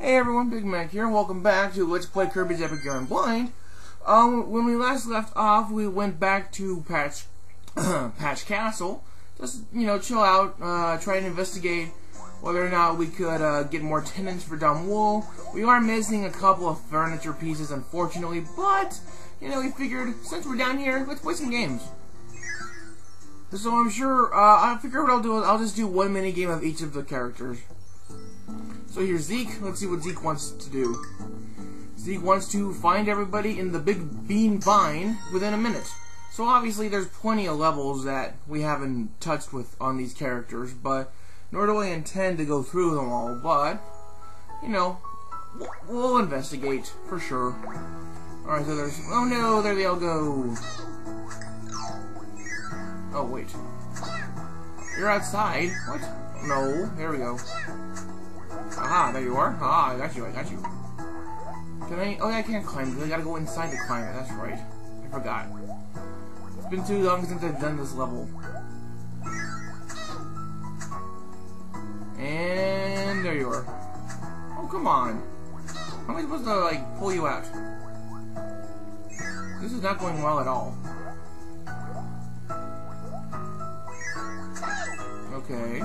Hey everyone, Big Mac here. Welcome back to Let's Play Kirby's Epic Yarn Blind. Um, when we last left off, we went back to Patch Patch Castle. Just you know, chill out, uh, try and investigate whether or not we could uh, get more tenants for Dom Woole. We are missing a couple of furniture pieces, unfortunately, but you know, we figured since we're down here, let's play some games. So I'm sure, uh, I figure what I'll do is I'll just do one mini game of each of the characters. So here's Zeke. Let's see what Zeke wants to do. Zeke wants to find everybody in the Big Bean Vine within a minute. So obviously there's plenty of levels that we haven't touched with on these characters, but nor do I intend to go through them all, but, you know, we'll investigate, for sure. Alright, so there's, oh no, there they all go. Oh, wait. You're outside? What? No, there we go. Aha, there you are. Ah, I got you, I got you. Can I? Oh, yeah, I can't climb. because I gotta go inside to climb it. That's right. I forgot. It's been too long since I've done this level. And there you are. Oh, come on. How am I supposed to, like, pull you out? This is not going well at all. Okay.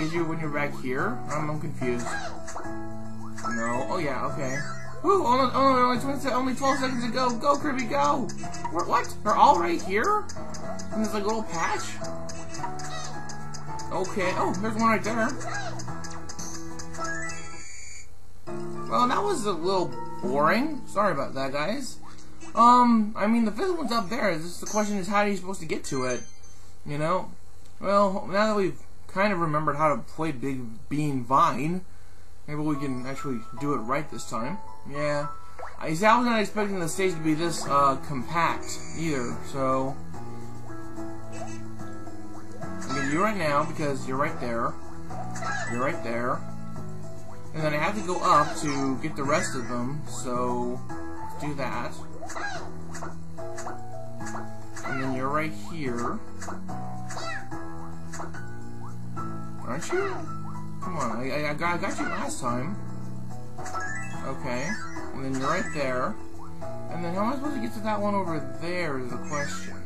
Get you when you're back here? I'm, I'm confused. No. Oh yeah. Okay. Ooh, only, only, only, 20, only 12 seconds to go. Go, Kirby, go! What? what? They're all right here? And there's like a little patch? Okay. Oh, there's one right there. Well, that was a little boring. Sorry about that, guys. Um, I mean, the fifth one's up there. The question is, how are you supposed to get to it? You know? Well, now that we've kind of remembered how to play Big Bean Vine. Maybe we can actually do it right this time. Yeah. I I was not expecting the stage to be this uh, compact either, so... I'm gonna do right now because you're right there. You're right there. And then I have to go up to get the rest of them, so do that. And then you're right here. Aren't you? Come on, I, I, got, I got you last time. Okay. And then you're right there. And then how am I supposed to get to that one over there is the question.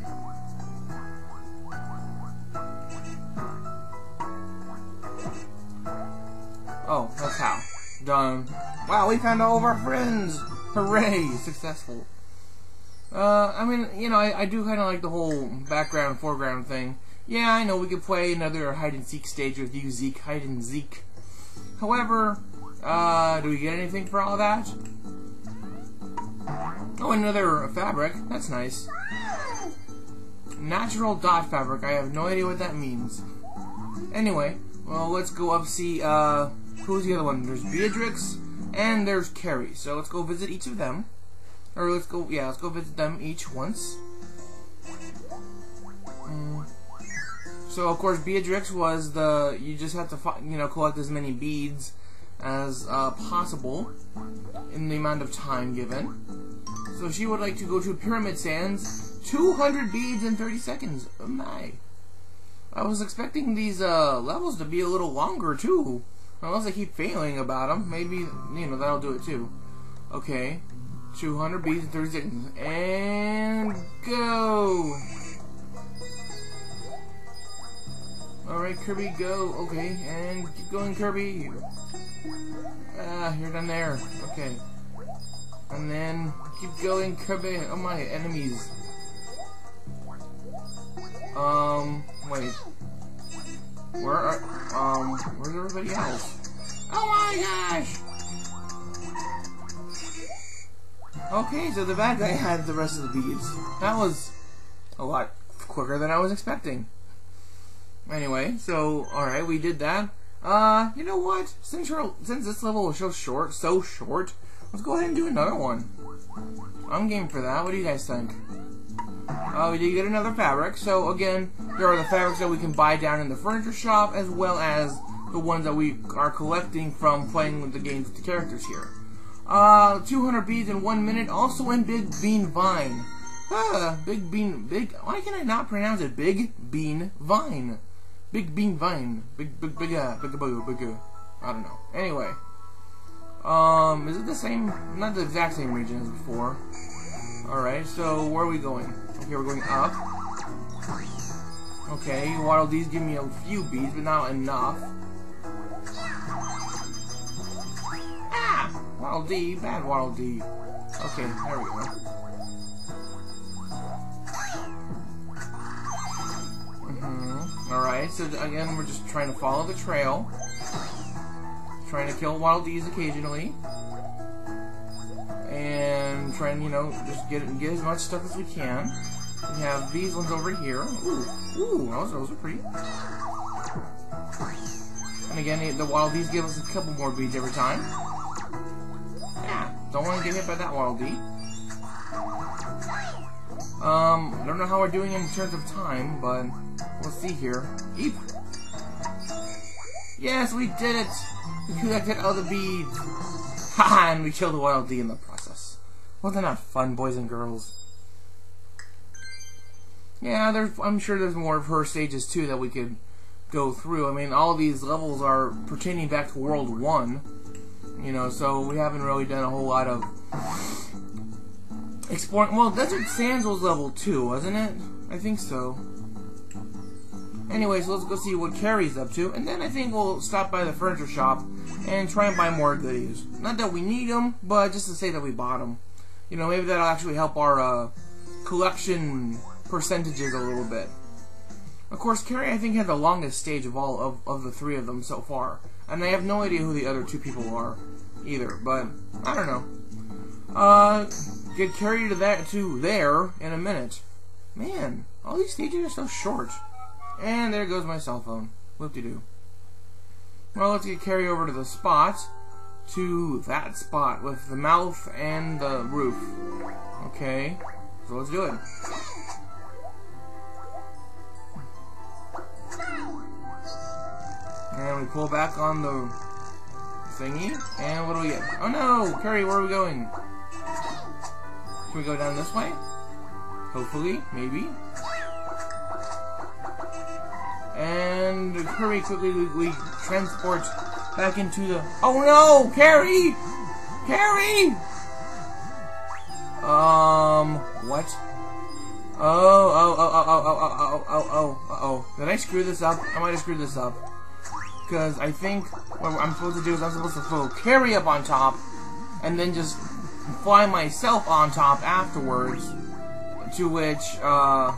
Oh, that's how. Done. Wow, we found all of our friends! Hooray! Successful. Uh, I mean, you know, I, I do kind of like the whole background, foreground thing. Yeah, I know we could play another hide and seek stage with you, Zeke, hide and Zeke. However, uh, do we get anything for all that? Oh, another fabric. That's nice. Natural dot fabric. I have no idea what that means. Anyway, well, let's go up see, uh, who's the other one? There's Beatrix, and there's Carrie. So let's go visit each of them. Or let's go, yeah, let's go visit them each once. So of course Beatrix was the you just have to you know collect as many beads as uh, possible in the amount of time given. So she would like to go to Pyramid Sands, 200 beads in 30 seconds. Oh my! I was expecting these uh, levels to be a little longer too. Unless I keep failing about them, maybe you know that'll do it too. Okay, 200 beads in 30 seconds, and go. Alright, Kirby, go. Okay, and keep going, Kirby. Ah, you're done there. Okay. And then, keep going, Kirby. Oh, my enemies. Um, wait. Where are, um, where's everybody else? Oh my gosh! Okay, so the bad guy had the rest of the beads. That was a lot quicker than I was expecting. Anyway, so alright, we did that. Uh, you know what? Since since this level was so short, so short, let's go ahead and do another one. I'm game for that. What do you guys think? Uh, we did get another fabric. So again, there are the fabrics that we can buy down in the furniture shop, as well as the ones that we are collecting from playing with the games with the characters here. Uh, 200 beads in one minute, also in Big Bean Vine. Ah, Big Bean, Big, why can I not pronounce it? Big Bean Vine. Big bean vine. Big, big, big, uh, big, big, big, I don't know. Anyway. Um, is it the same? Not the exact same region as before. Alright, so where are we going? Okay, we're going up. Okay, Waddle Dees give me a few beads, but not enough. Ah! Waddle Dee, bad Waddle Dee. Okay, there we go. Alright, so again, we're just trying to follow the trail. Trying to kill Waddle Dees occasionally. And trying, you know, just get get as much stuff as we can. We have these ones over here. Ooh, ooh, those, those are pretty. And again, the Waddle Dees give us a couple more beads every time. Yeah, don't want to get hit by that Waddle Dee. Um, I don't know how we're doing in terms of time, but we'll see here. Eep! Yes, we did it! We collected all the beads! Haha, and we killed the Waddle Dee in the process. Wasn't that fun, boys and girls? Yeah, there's, I'm sure there's more of her stages too that we could go through. I mean, all these levels are pertaining back to World 1. You know, so we haven't really done a whole lot of exploring. Well, Desert Sands was level 2, wasn't it? I think so. Anyways, let's go see what Carrie's up to, and then I think we'll stop by the furniture shop and try and buy more goodies. Not that we need them, but just to say that we bought them. You know, maybe that'll actually help our uh, collection percentages a little bit. Of course, Carrie, I think, had the longest stage of all of, of the three of them so far. And I have no idea who the other two people are either, but I don't know. Uh, get Carrie to that to there in a minute. Man, all these stages are so short. And there goes my cell phone. Whoop-de-doo. Well, let's get Carrie over to the spot. To that spot with the mouth and the roof. Okay, so let's do it. And we pull back on the thingy. And what do we get? Oh no! Carrie, where are we going? Can we go down this way? Hopefully, maybe. And hurry quickly, we, we transport back into the. Oh no! Carrie! Carrie! Um, what? Oh, oh, oh, oh, oh, oh, oh, oh, oh, oh, oh. Did I screw this up? I might have screwed this up. Because I think what I'm supposed to do is I'm supposed to throw Carrie up on top, and then just fly myself on top afterwards. To which, uh,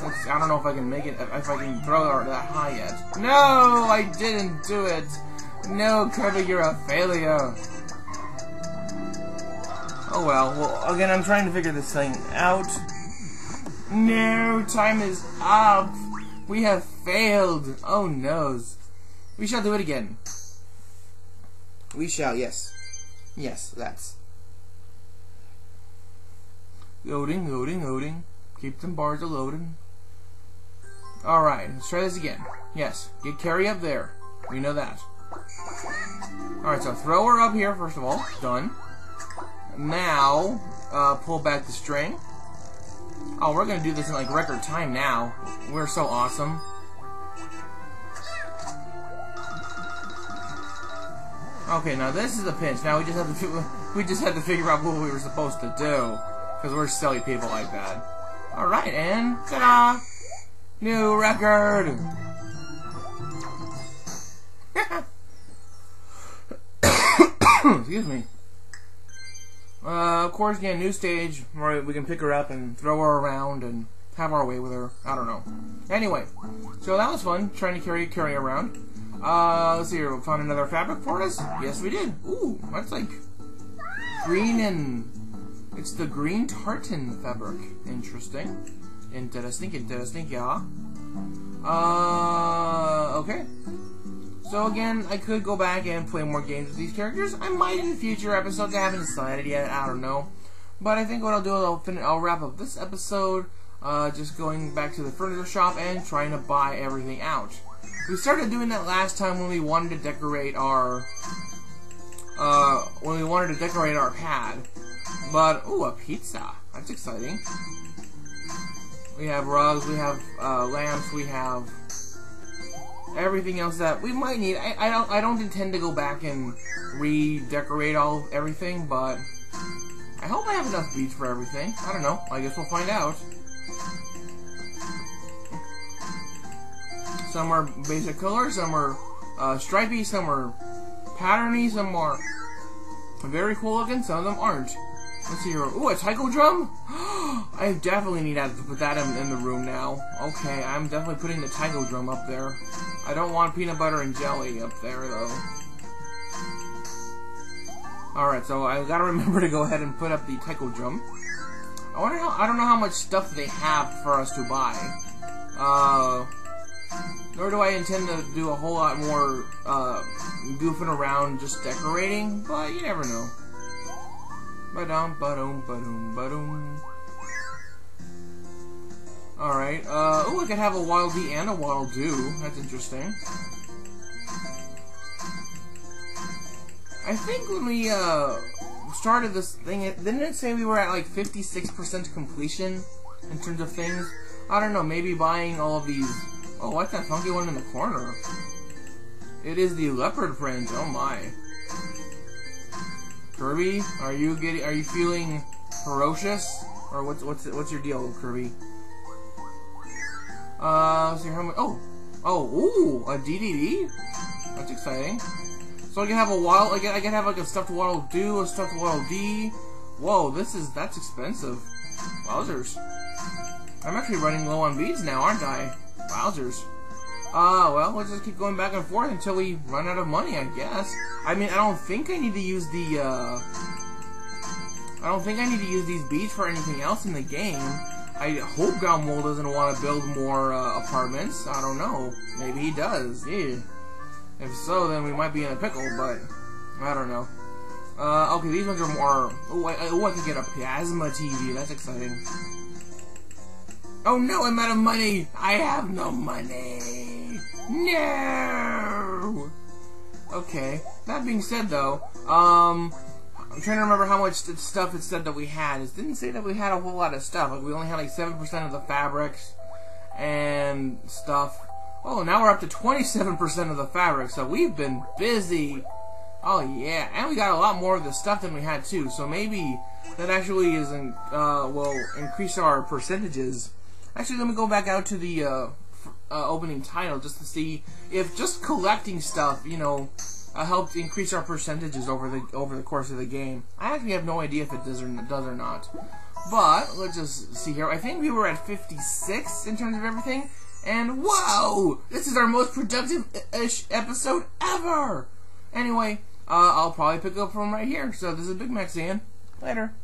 I don't know if I can make it, if I can throw her that high yet. No, I didn't do it. No, Kirby, you're a failure. Oh well, well, again, I'm trying to figure this thing out. No, time is up. We have failed. Oh noes. We shall do it again. We shall, yes. Yes, that's. Loading, loading, loading. Keep them bars a loading. Alright, let's try this again. Yes, get Carrie up there. We know that. Alright, so throw her up here, first of all. Done. Now, uh, pull back the string. Oh, we're gonna do this in like record time now. We're so awesome. Okay, now this is a pinch. Now we just have to we just had to figure out what we were supposed to do because we're silly people like that. All right, and ta-da! New record. Excuse me. Uh, of course, yeah, new stage where we can pick her up and throw her around and have our way with her. I don't know. Anyway, so that was fun trying to carry carry around. Uh, let's see here. We found another fabric for us. Yes, we did. Ooh, that's like green and it's the green tartan fabric. Interesting. Interesting. Interesting. Yeah. Uh, okay. So again, I could go back and play more games with these characters. I might in future episodes. I haven't decided yet. I don't know. But I think what I'll do is I'll, finish, I'll wrap up this episode, uh, just going back to the furniture shop and trying to buy everything out. We started doing that last time when we wanted to decorate our, uh, when we wanted to decorate our pad. But, ooh, a pizza. That's exciting. We have rugs, we have, uh, lamps, we have everything else that we might need. I, I don't I don't intend to go back and redecorate all everything, but I hope I have enough beads for everything. I don't know. I guess we'll find out. Some are basic colors, some are uh, stripy, some are patterny, some are very cool looking, some of them aren't. Let's see here. Ooh, a taiko drum? I definitely need to put that in, in, the room now. Okay, I'm definitely putting the taiko drum up there. I don't want peanut butter and jelly up there, though. Alright, so I gotta remember to go ahead and put up the taiko drum. I wonder how, I don't know how much stuff they have for us to buy. Uh, nor do I intend to do a whole lot more, uh, goofing around just decorating, but you never know. Ba-dum, ba-dum, ba-dum, ba-dum. Alright, uh, oh, I could have a Wild Bee and a Waddle Doo. That's interesting. I think when we, uh, started this thing, it, didn't it say we were at, like, 56% completion in terms of things? I don't know, maybe buying all of these... Oh, what's that funky one in the corner? It is the leopard fringe, oh my. Kirby, are you getting, are you feeling ferocious? Or what's, what's, what's your deal, Kirby? Uh, so how much? Oh, oh, ooh, a DDD. That's exciting. So I can have a wild. I can I can have like a stuffed Waddle Doo, a stuffed Waddle Dee. Whoa, this is that's expensive. Wowzers. I'm actually running low on beads now, aren't I? Wowzers. Uh, well, let's just keep going back and forth until we run out of money, I guess. I mean, I don't think I need to use the, uh... I don't think I need to use these beads for anything else in the game. I hope Galmol doesn't want to build more uh, apartments. I don't know. Maybe he does. Yeah. If so, then we might be in a pickle, but I don't know. Uh, okay, these ones are more... Oh, I, oh, I can get a plasma TV. That's exciting. Oh no, I'm out of money! I have no money! No! Okay. That being said, though, um, I'm trying to remember how much stuff it said that we had. It didn't say that we had a whole lot of stuff. Like we only had like seven percent of the fabrics and stuff. Oh, now we're up to 27% of the fabric, so we've been busy. Oh yeah, and we got a lot more of the stuff than we had too. So maybe that actually is in, uh, will increase our percentages. Actually, let me go back out to the uh, uh, opening title just to see if just collecting stuff, you know, uh, helped increase our percentages over the over the course of the game. I actually have no idea if it does or does or not. But let's just see here. I think we were at 56 in terms of everything, and whoa, this is our most productive-ish episode ever. Anyway, uh, I'll probably pick up from right here. So this is Big Mac saying later.